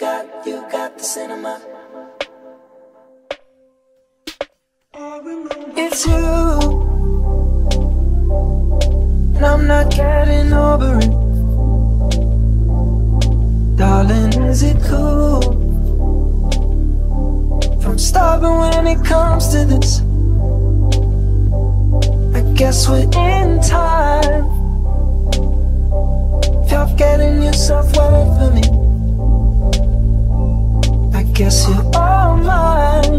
got, you got the cinema. It's you, and I'm not getting over it. Darling, is it cool? From starving when it comes to this, I guess we're in time. If you're getting yourself wet for me guess you're all mine.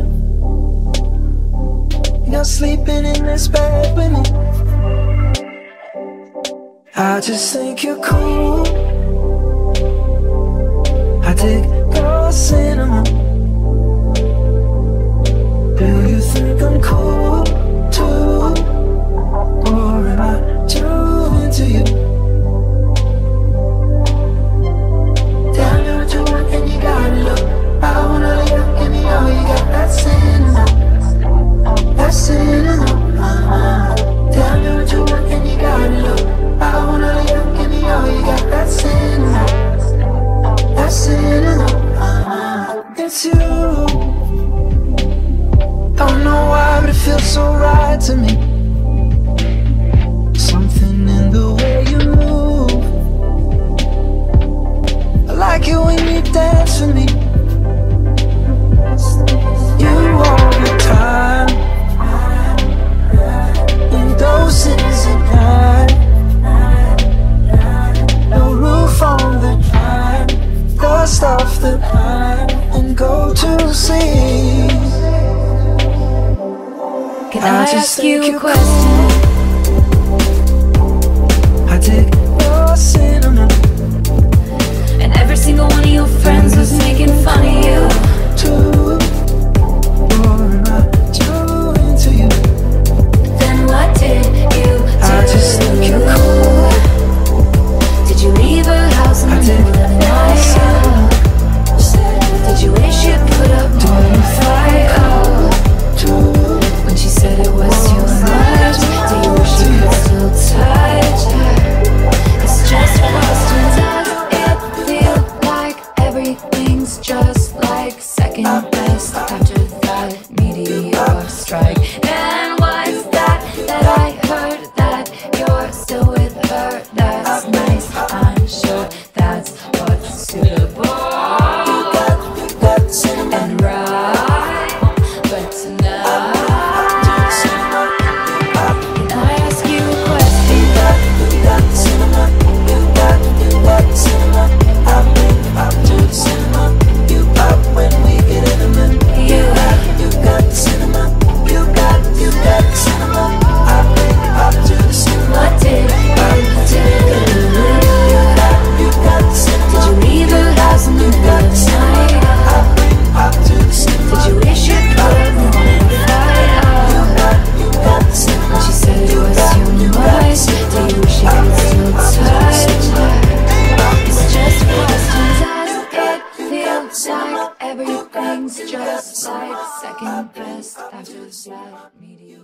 You're sleeping in this bed with me. I just think you're cool. I dig your cinema. Do you think? it's you Don't know why, but it feels so right to me. sing. Can I, I ask you a question? things just like second best. I everything's just like second best after that meteor.